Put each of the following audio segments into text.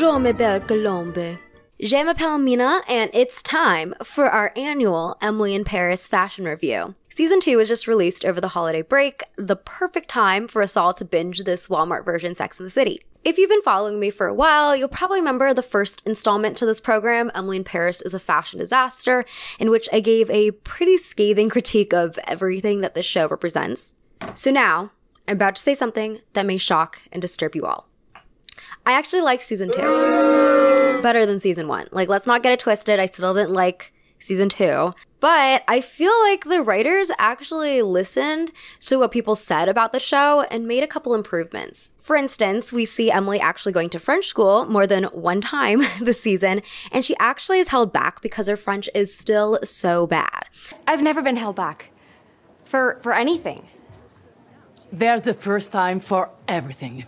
Bonjour, mes belles colombes. Je m'appelle Mina, and it's time for our annual Emily in Paris fashion review. Season 2 was just released over the holiday break, the perfect time for us all to binge this Walmart version Sex of the City. If you've been following me for a while, you'll probably remember the first installment to this program, Emily in Paris is a fashion disaster, in which I gave a pretty scathing critique of everything that this show represents. So now, I'm about to say something that may shock and disturb you all. I actually liked season two better than season one. Like, let's not get it twisted. I still didn't like season two. But I feel like the writers actually listened to what people said about the show and made a couple improvements. For instance, we see Emily actually going to French school more than one time this season, and she actually is held back because her French is still so bad. I've never been held back for for anything. There's the first time for everything.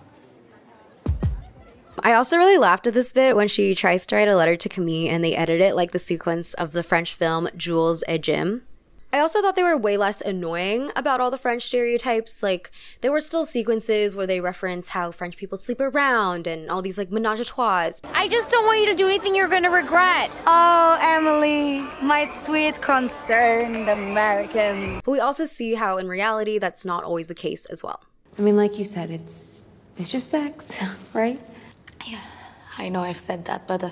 I also really laughed at this bit when she tries to write a letter to Camille and they edit it like the sequence of the French film Jules et Jim. I also thought they were way less annoying about all the French stereotypes. Like, there were still sequences where they reference how French people sleep around and all these, like, menage a trois. I just don't want you to do anything you're gonna regret. Oh, Emily, my sweet concerned American. But we also see how, in reality, that's not always the case as well. I mean, like you said, it's it's just sex, right? Yeah, I know I've said that, but uh,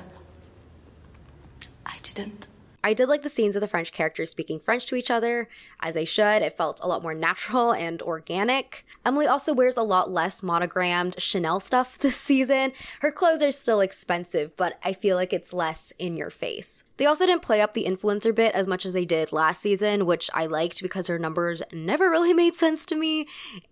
I didn't. I did like the scenes of the French characters speaking French to each other, as they should. It felt a lot more natural and organic. Emily also wears a lot less monogrammed Chanel stuff this season. Her clothes are still expensive, but I feel like it's less in your face. They also didn't play up the influencer bit as much as they did last season, which I liked because her numbers never really made sense to me.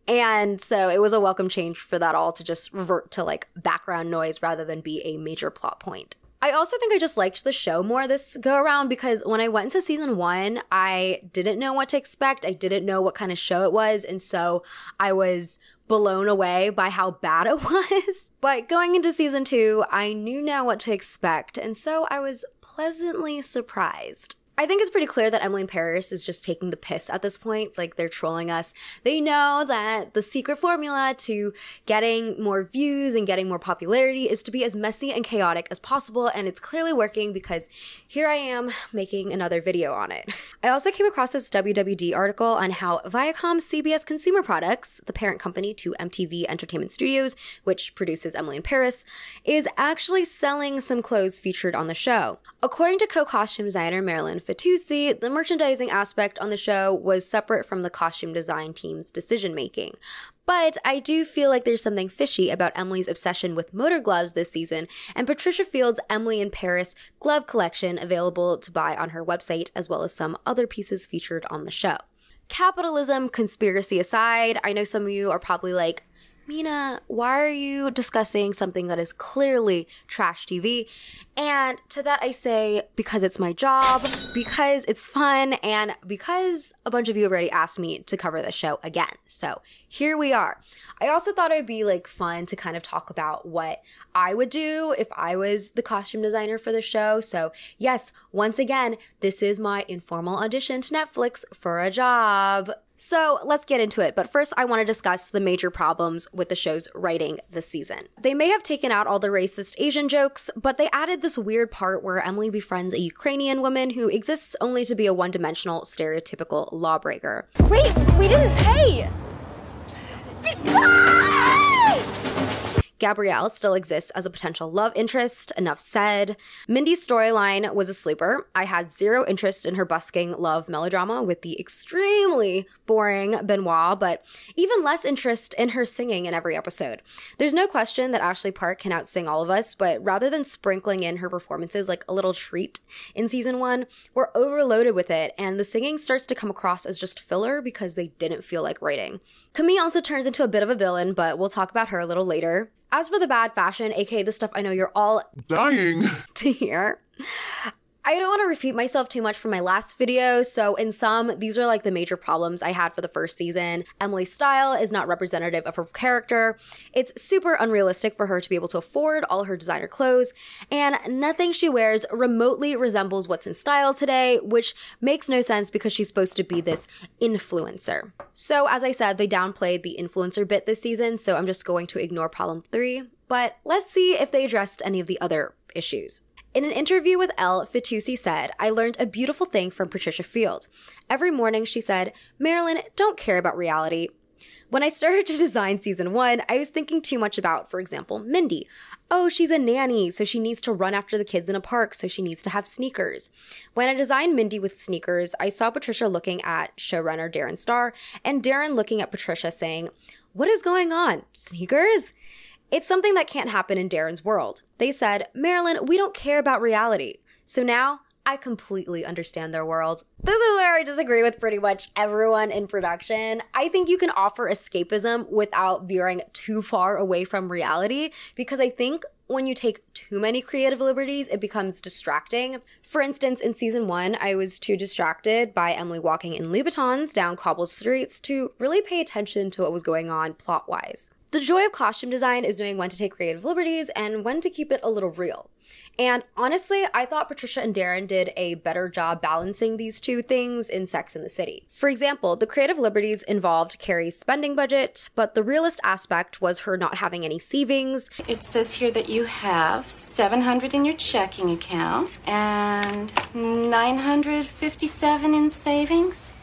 And so it was a welcome change for that all to just revert to like background noise rather than be a major plot point. I also think I just liked the show more this go around because when I went into season one, I didn't know what to expect. I didn't know what kind of show it was. And so I was blown away by how bad it was. But going into season two, I knew now what to expect. And so I was pleasantly surprised. I think it's pretty clear that Emily in Paris is just taking the piss at this point. Like they're trolling us. They know that the secret formula to getting more views and getting more popularity is to be as messy and chaotic as possible. And it's clearly working because here I am making another video on it. I also came across this WWD article on how Viacom CBS Consumer Products, the parent company to MTV Entertainment Studios, which produces Emily in Paris, is actually selling some clothes featured on the show. According to co-costume designer Marylin Fitoussi, the merchandising aspect on the show was separate from the costume design team's decision making. But I do feel like there's something fishy about Emily's obsession with motor gloves this season, and Patricia Field's Emily in Paris glove collection available to buy on her website, as well as some other pieces featured on the show. Capitalism conspiracy aside, I know some of you are probably like, Mina, why are you discussing something that is clearly trash TV? And to that I say, because it's my job, because it's fun, and because a bunch of you already asked me to cover the show again. So here we are. I also thought it'd be like fun to kind of talk about what I would do if I was the costume designer for the show. So yes, once again, this is my informal audition to Netflix for a job. So let's get into it. But first, I want to discuss the major problems with the show's writing this season. They may have taken out all the racist Asian jokes, but they added this weird part where Emily befriends a Ukrainian woman who exists only to be a one dimensional, stereotypical lawbreaker. Wait, we didn't pay. Gabriel still exists as a potential love interest, enough said. Mindy's storyline was a sleeper. I had zero interest in her busking love melodrama with the extremely boring Benoit, but even less interest in her singing in every episode. There's no question that Ashley Park can outsing all of us, but rather than sprinkling in her performances like a little treat in season one, we're overloaded with it, and the singing starts to come across as just filler because they didn't feel like writing. Camille also turns into a bit of a villain, but we'll talk about her a little later. As for the bad fashion, aka the stuff I know you're all dying to hear, I don't want to repeat myself too much from my last video, so in sum, these are like the major problems I had for the first season. Emily's style is not representative of her character. It's super unrealistic for her to be able to afford all her designer clothes, and nothing she wears remotely resembles what's in style today, which makes no sense because she's supposed to be this influencer. So, as I said, they downplayed the influencer bit this season, so I'm just going to ignore problem three But let's see if they addressed any of the other issues. In an interview with Elle, Fitoussi said, I learned a beautiful thing from Patricia Field. Every morning, she said, Marylin, don't care about reality. When I started to design season one, I was thinking too much about, for example, Mindy. Oh, she's a nanny, so she needs to run after the kids in a park, so she needs to have sneakers. When I designed Mindy with sneakers, I saw Patricia looking at showrunner Darren Star and Darren looking at Patricia saying, What is going on? Sneakers? It's something that can't happen in Darren's world. They said, Marylin, we don't care about reality. So now I completely understand their world. This is where I disagree with pretty much everyone in production. I think you can offer escapism without veering too far away from reality because I think when you take too many creative liberties, it becomes distracting. For instance, in season one, I was too distracted by Emily walking in Louboutins down cobbled streets to really pay attention to what was going on plot wise. The joy of costume design is knowing when to take creative liberties and when to keep it a little real. And honestly, I thought Patricia and Darren did a better job balancing these two things in Sex and the City. For example, the creative liberties involved Carrie's spending budget, but the realist aspect was her not having any savings. It says here that you have 700 in your checking account and 957 in savings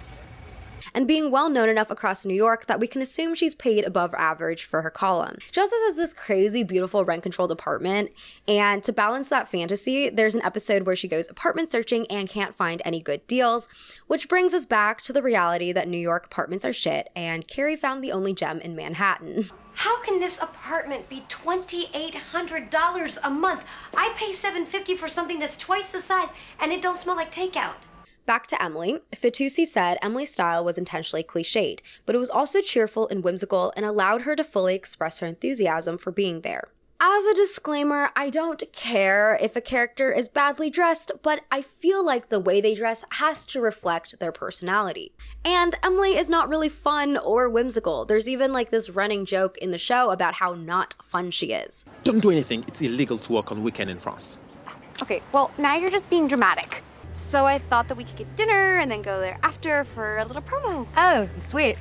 and being well known enough across New York that we can assume she's paid above average for her column. She has this crazy, beautiful rent controlled apartment, and to balance that fantasy, there's an episode where she goes apartment searching and can't find any good deals, which brings us back to the reality that New York apartments are shit, and Carrie found the only gem in Manhattan. How can this apartment be $2,800 a month? I pay 750 for something that's twice the size and it don't smell like takeout. Back to Emily, Fitoussi said Emily's style was intentionally cliched, but it was also cheerful and whimsical and allowed her to fully express her enthusiasm for being there. As a disclaimer, I don't care if a character is badly dressed, but I feel like the way they dress has to reflect their personality. And Emily is not really fun or whimsical. There's even like this running joke in the show about how not fun she is. Don't do anything, it's illegal to work on weekend in France. Okay, well, now you're just being dramatic. So I thought that we could get dinner and then go there after for a little promo. Oh, sweet.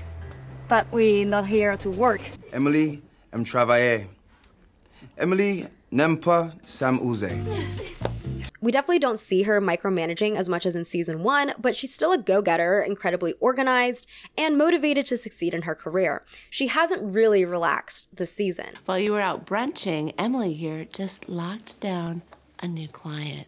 But we not here to work. Emily aime travailler. Emily nempa pas s'amuser. We definitely don't see her micromanaging as much as in season one, but she's still a go getter, incredibly organized, and motivated to succeed in her career. She hasn't really relaxed this season. While you were out brunching, Emily here just locked down a new client.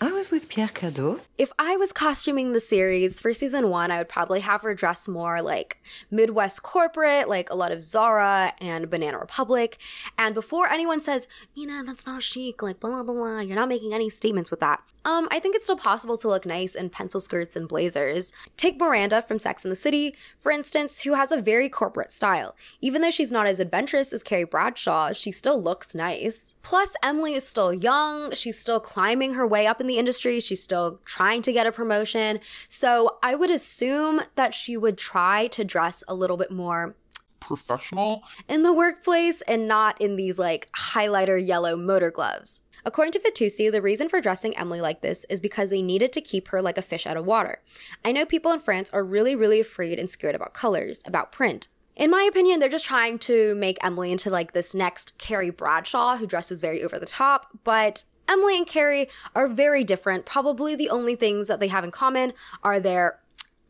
I was with Pierre Cadault. If I was costuming the series for season one, I would probably have her dress more like Midwest corporate, like a lot of Zara and Banana Republic. And before anyone says, Mina, that's not chic, like blah, blah, blah, blah, you're not making any statements with that. Um, I think it's still possible to look nice in pencil skirts and blazers. Take Miranda from Sex and the City, for instance, who has a very corporate style. Even though she's not as adventurous as Carrie Bradshaw, she still looks nice. Plus, Emily is still young, she's still climbing her way up in the industry, she's still trying to get a promotion. So I would assume that she would try to dress a little bit more professional in the workplace and not in these like highlighter yellow motor gloves. According to Fitoussi, the reason for dressing Emily like this is because they needed to keep her like a fish out of water. I know people in France are really, really afraid and scared about colors, about print. In my opinion, they're just trying to make Emily into like this next Carrie Bradshaw who dresses very over the top, but Emily and Carrie are very different. Probably the only things that they have in common are their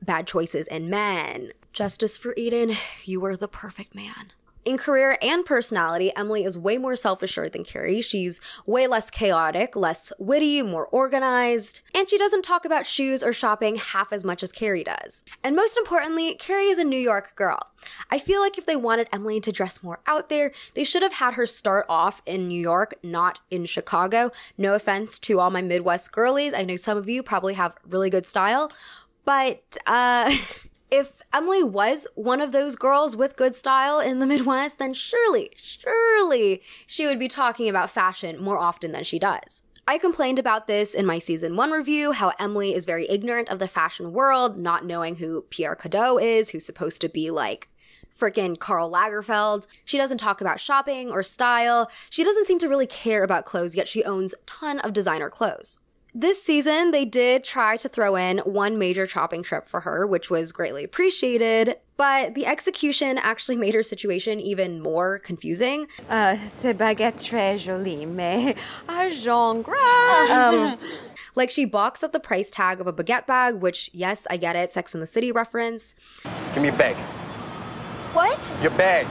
bad choices in men. Justice for Eden, you were the perfect man. In career and personality, Emily is way more self assured than Carrie. She's way less chaotic, less witty, more organized, and she doesn't talk about shoes or shopping half as much as Carrie does. And most importantly, Carrie is a New York girl. I feel like if they wanted Emily to dress more out there, they should have had her start off in New York, not in Chicago. No offense to all my Midwest girlies. I know some of you probably have really good style, but, uh, if Emily was one of those girls with good style in the Midwest, then surely, surely she would be talking about fashion more often than she does. I complained about this in my season one review how Emily is very ignorant of the fashion world, not knowing who Pierre Cadault is, who's supposed to be like freaking Karl Lagerfeld. She doesn't talk about shopping or style. She doesn't seem to really care about clothes, yet she owns a ton of designer clothes. This season, they did try to throw in one major shopping trip for her, which was greatly appreciated, but the execution actually made her situation even more confusing. Uh, c'est baguette très jolie, mais argent gras. Um, like she balks at the price tag of a baguette bag, which, yes, I get it, Sex in the City reference. Give me your bag. What? Your bag.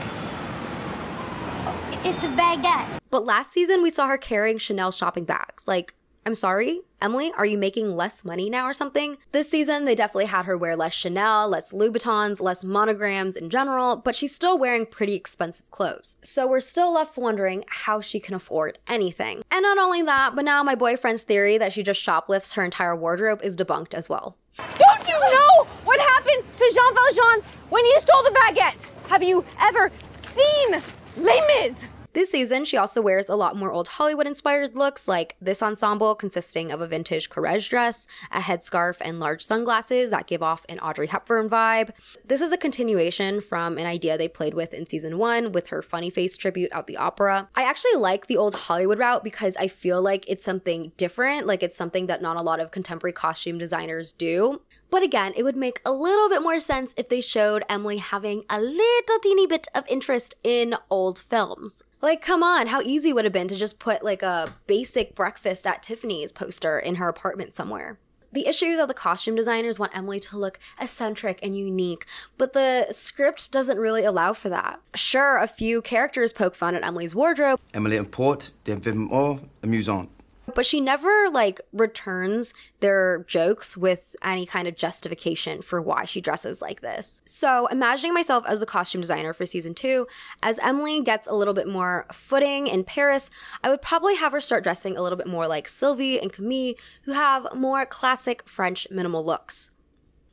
It's a baguette. But last season, we saw her carrying Chanel shopping bags. Like, I'm sorry, Emily, are you making less money now or something? This season, they definitely had her wear less Chanel, less Louboutins, less monograms in general, but she's still wearing pretty expensive clothes. So we're still left wondering how she can afford anything. And not only that, but now my boyfriend's theory that she just shoplifts her entire wardrobe is debunked as well. Don't you know what happened to Jean Valjean when he stole the baguette? Have you ever seen Les Mis? This season, she also wears a lot more old Hollywood inspired looks, like this ensemble consisting of a vintage Courrèges dress, a headscarf, and large sunglasses that give off an Audrey Hepburn vibe. This is a continuation from an idea they played with in season one with her funny face tribute at the opera. I actually like the old Hollywood route because I feel like it's something different, like it's something that not a lot of contemporary costume designers do. But again, it would make a little bit more sense if they showed Emily having a little teeny bit of interest in old films. Like, come on, how easy would it have been to just put like a basic breakfast at Tiffany's poster in her apartment somewhere? The issue is that the costume designers want Emily to look eccentric and unique, but the script doesn't really allow for that. Sure, a few characters poke fun at Emily's wardrobe, Emily importe des vêtements amusants. But she never like returns their jokes with any kind of justification for why she dresses like this. So, imagining myself as the costume designer for season 2, as Emily gets a little bit more footing in Paris, I would probably have her start dressing a little bit more like Sylvie and Camille, who have more classic French minimal looks.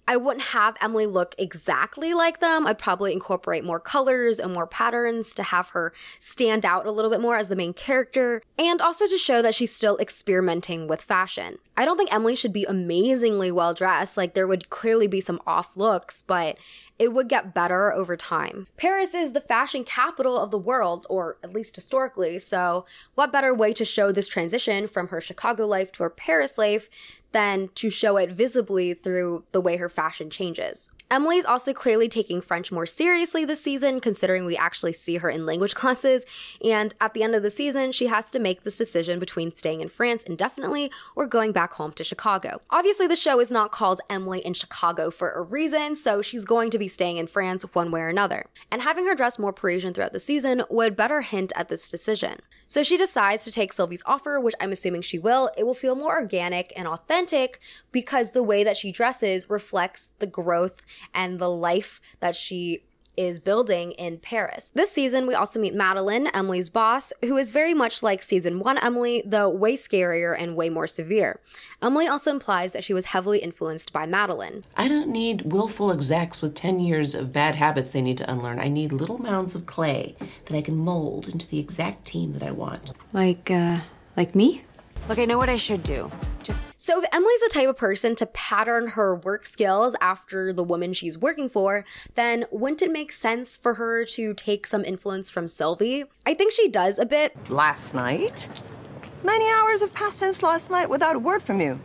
I wouldn't have Emily look exactly like them. I'd probably incorporate more colors and more patterns to have her stand out a little bit more as the main character, and also to show that she's still experimenting with fashion. I don't think Emily should be amazingly well dressed. Like, there would clearly be some off looks, but it would get better over time. Paris is the fashion capital of the world, or at least historically, so what better way to show this transition from her Chicago life to her Paris life than to show it visibly through the way her fashion changes. Emily's also clearly taking French more seriously this season, considering we actually see her in language classes. And at the end of the season, she has to make this decision between staying in France indefinitely or going back home to Chicago. Obviously, the show is not called Emily in Chicago for a reason, so she's going to be staying in France one way or another. And having her dress more Parisian throughout the season would better hint at this decision. So she decides to take Sylvie's offer, which I'm assuming she will. It will feel more organic and authentic because the way that she dresses reflects the growth and the life that she is building in Paris. This season, we also meet Madeline, Emily's boss, who is very much like season one Emily, though way scarier and way more severe. Emily also implies that she was heavily influenced by Madeline. I don't need willful execs with 10 years of bad habits they need to unlearn. I need little mounds of clay that I can mold into the exact team that I want. Like, uh, like me? Look, I know what I should do. Just So, if Emily's the type of person to pattern her work skills after the woman she's working for, then wouldn't it make sense for her to take some influence from Sylvie? I think she does a bit. Last night? Many hours have passed since last night without a word from you.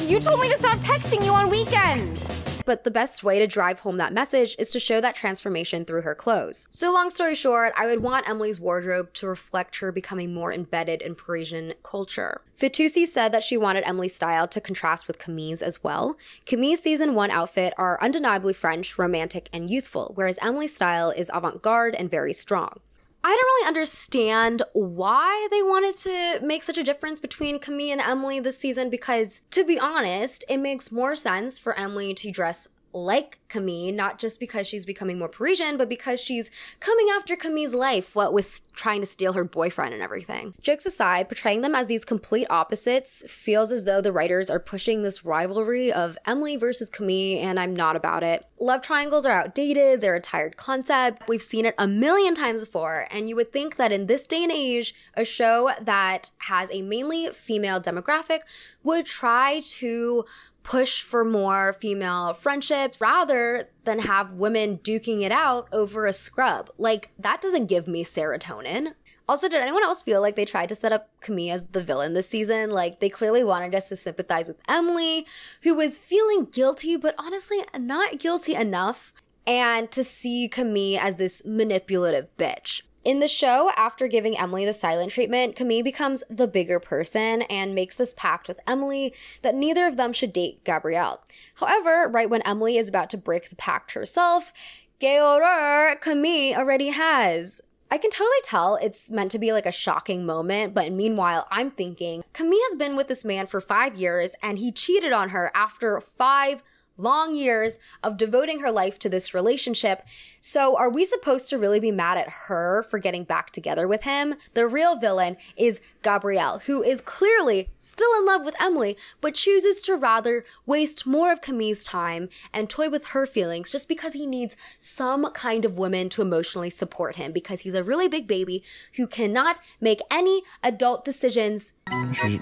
you told me to stop texting you on weekends. But the best way to drive home that message is to show that transformation through her clothes. So, long story short, I would want Emily's wardrobe to reflect her becoming more embedded in Parisian culture. Fitoussi said that she wanted Emily's style to contrast with Camille's as well. Camille's season one outfit are undeniably French, romantic, and youthful, whereas Emily's style is avant garde and very strong. I don't really understand why they wanted to make such a difference between Camille and Emily this season because, to be honest, it makes more sense for Emily to dress like Camille, not just because she's becoming more Parisian, but because she's coming after Camille's life, what with trying to steal her boyfriend and everything. Jokes aside, portraying them as these complete opposites feels as though the writers are pushing this rivalry of Emily versus Camille, and I'm not about it. Love triangles are outdated, they're a tired concept. We've seen it a million times before, and you would think that in this day and age, a show that has a mainly female demographic would try to push for more female friendships rather than have women duking it out over a scrub. Like, that doesn't give me serotonin. Also, did anyone else feel like they tried to set up Camille as the villain this season? Like, they clearly wanted us to sympathize with Emily, who was feeling guilty, but honestly, not guilty enough, and to see Camille as this manipulative bitch. In the show, after giving Emily the silent treatment, Camille becomes the bigger person and makes this pact with Emily that neither of them should date Gabriel. However, right when Emily is about to break the pact herself, horror, Camille already has. I can totally tell it's meant to be like a shocking moment, but meanwhile, I'm thinking Camille has been with this man for five years and he cheated on her after five long years of devoting her life to this relationship. So, are we supposed to really be mad at her for getting back together with him? The real villain is Gabriel, who is clearly still in love with Emily, but chooses to rather waste more of Camille's time and toy with her feelings just because he needs some kind of woman to emotionally support him because he's a really big baby who cannot make any adult decisions. Je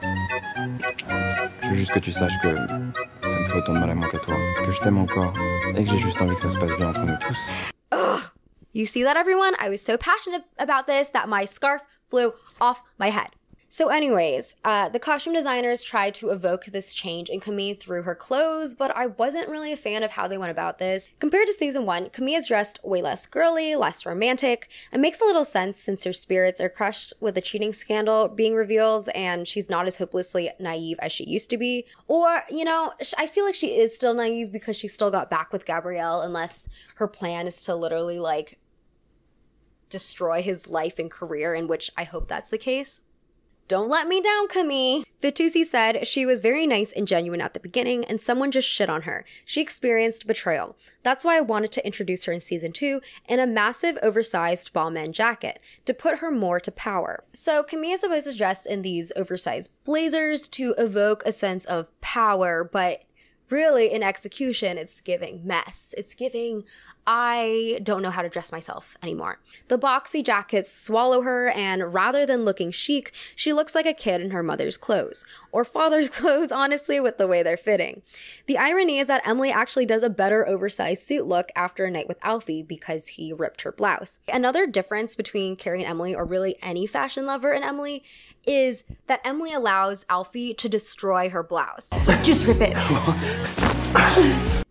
veux, juste que tu saches que à moi toi, que je t'aime encore et que j'ai juste envie que ça se passe bien entre nous tous. Ugh. You see that, everyone? I was so passionate about this that my scarf flew off my head. So, anyways, uh, the costume designers tried to evoke this change in Camille through her clothes, but I wasn't really a fan of how they went about this. Compared to season one, Camille is dressed way less girly, less romantic. It makes a little sense since her spirits are crushed with the cheating scandal being revealed and she's not as hopelessly naive as she used to be. Or, you know, I feel like she is still naive because she still got back with Gabriel, unless her plan is to literally like destroy his life and career, in which I hope that's the case. Don't let me down, Camille. Fitoussi said she was very nice and genuine at the beginning, and someone just shit on her. She experienced betrayal. That's why I wanted to introduce her in season two in a massive, oversized Balmain jacket to put her more to power. So Camille is supposed to dress in these oversized blazers to evoke a sense of power, but really in execution it's giving mess. It's giving i don't know how to dress myself anymore. The boxy jackets swallow her and rather than looking chic she looks like a kid in her mother's clothes or father's clothes honestly with the way they're fitting. The irony is that emily actually does a better oversized suit look after a night with alfie because he ripped her blouse. Another difference between carrie and emily or really any fashion lover and emily is that emily allows alfie to destroy her blouse. Just rip it.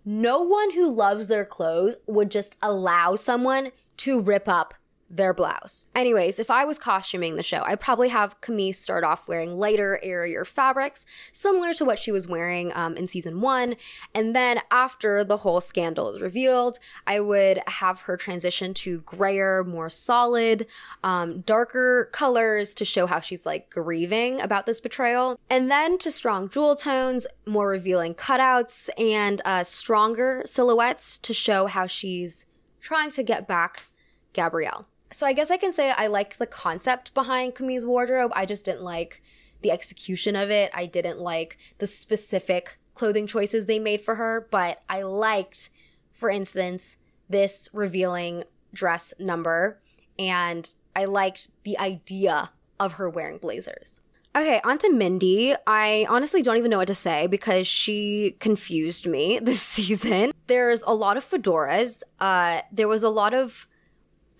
No one who loves their clothes would just allow someone to rip up their blouse. Anyways, if I was costuming the show, I'd probably have Camille start off wearing lighter, airier fabrics, similar to what she was wearing um, in season one. And then after the whole scandal is revealed, I would have her transition to grayer, more solid, um, darker colors to show how she's like grieving about this betrayal. And then to strong jewel tones, more revealing cutouts, and uh, stronger silhouettes to show how she's trying to get back Gabriel. So I guess I can say I like the concept behind Camille's wardrobe. I just didn't like the execution of it. I didn't like the specific clothing choices they made for her, but I liked, for instance, this revealing dress number, and I liked the idea of her wearing blazers. Okay, on to Mindy. I honestly don't even know what to say because she confused me this season. There's a lot of fedoras. Uh, there was a lot of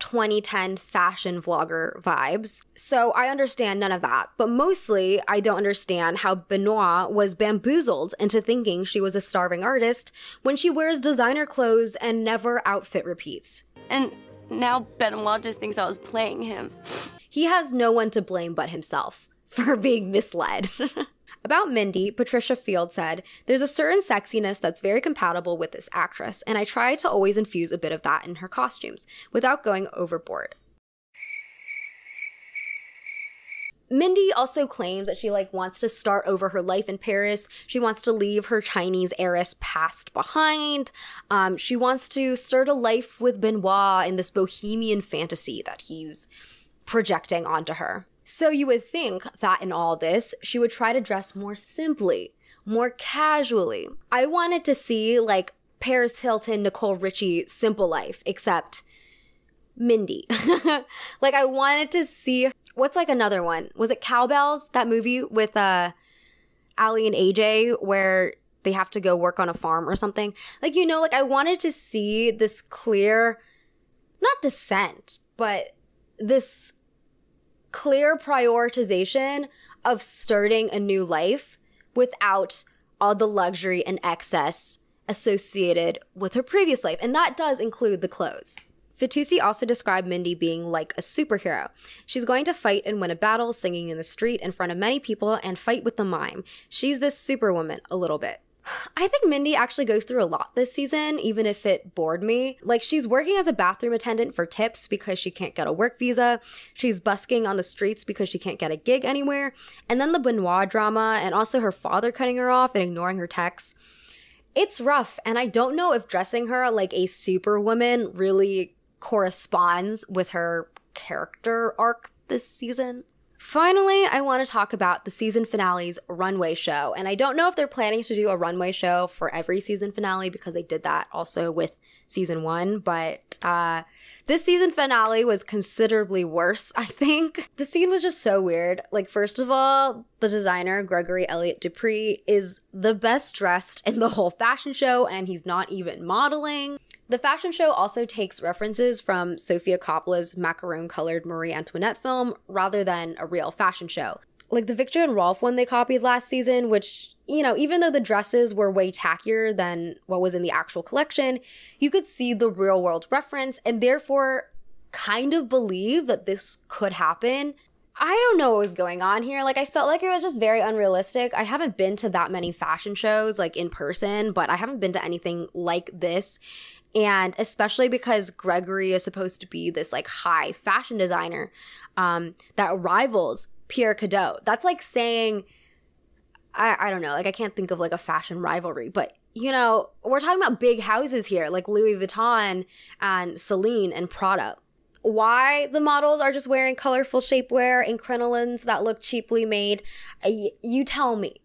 2010 fashion vlogger vibes. So I understand none of that. But mostly, I don't understand how Benoit was bamboozled into thinking she was a starving artist when she wears designer clothes and never outfit repeats. And now Benoit just thinks I was playing him. He has no one to blame but himself for being misled. About Mindy, Patricia Field said, There's a certain sexiness that's very compatible with this actress, and I try to always infuse a bit of that in her costumes without going overboard. Mindy also claims that she like wants to start over her life in Paris. She wants to leave her Chinese heiress past behind. Um, she wants to start a life with Benoit in this bohemian fantasy that he's projecting onto her. So you would think that in all this, she would try to dress more simply, more casually. I wanted to see like Paris Hilton, Nicole Richie, simple life, except Mindy. like I wanted to see what's like another one? Was it Cow Belles? That movie with uh Aly and AJ where they have to go work on a farm or something. Like you know, like I wanted to see this clear not descent, but this clear prioritization of starting a new life without all the luxury and excess associated with her previous life. And that does include the clothes. Fitoussi also described Mindy being like a superhero. She's going to fight and win a battle singing in the street in front of many people and fight with the mime. She's this superwoman a little bit. I think Mindy actually goes through a lot this season, even if it bored me. Like, she's working as a bathroom attendant for tips because she can't get a work visa. She's busking on the streets because she can't get a gig anywhere. And then the Benoit drama, and also her father cutting her off and ignoring her texts. It's rough, and I don't know if dressing her like a superwoman really corresponds with her character arc this season. Finally, I want to talk about the season finale's runway show. And I don't know if they're planning to do a runway show for every season finale because they did that also with season one. But uh, this season finale was considerably worse, I think. The scene was just so weird. Like, first of all, the designer, Gregory Elliott Dupree, is the best dressed in the whole fashion show, and he's not even modeling. The fashion show also takes references from Sofia Coppola's macaroon colored Marie Antoinette film rather than a real fashion show. Like the Viktor and Rolf one they copied last season, which, you know, even though the dresses were way tackier than what was in the actual collection, you could see the real world reference and therefore kind of believe that this could happen. I don't know what was going on here. Like, I felt like it was just very unrealistic. I haven't been to that many fashion shows, like in person, but I haven't been to anything like this. And especially because Gregory is supposed to be this like high fashion designer um, that rivals Pierre Cadault. That's like saying, I, I don't know, like I can't think of like a fashion rivalry, but you know, we're talking about big houses here, like Louis Vuitton and Celine and Prada. Why the models are just wearing colorful shapewear and crinolines that look cheaply made, you tell me.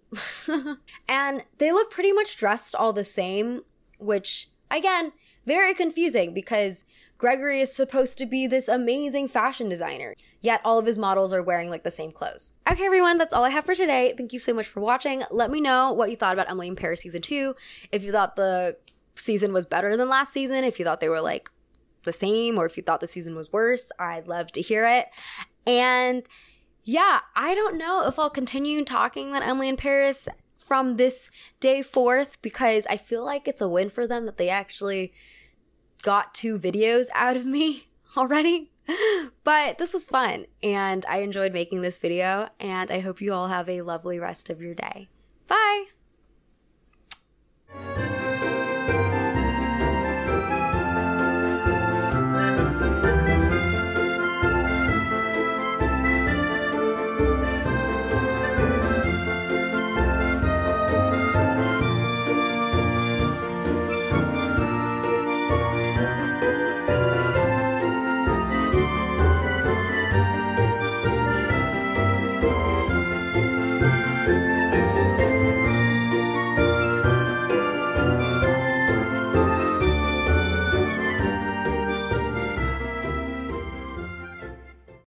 and they look pretty much dressed all the same, which again very confusing because Gregory is supposed to be this amazing fashion designer, yet all of his models are wearing like the same clothes. Okay, everyone, that's all I have for today. Thank you so much for watching. Let me know what you thought about Emily in Paris season two. If you thought the season was better than last season, if you thought they were like the same, or if you thought the season was worse, I'd love to hear it. And yeah, I don't know if I'll continue talking about Emily in Paris from this day forth because I feel like it's a win for them that they actually got two videos out of me already. But this was fun and I enjoyed making this video and I hope you all have a lovely rest of your day. Bye!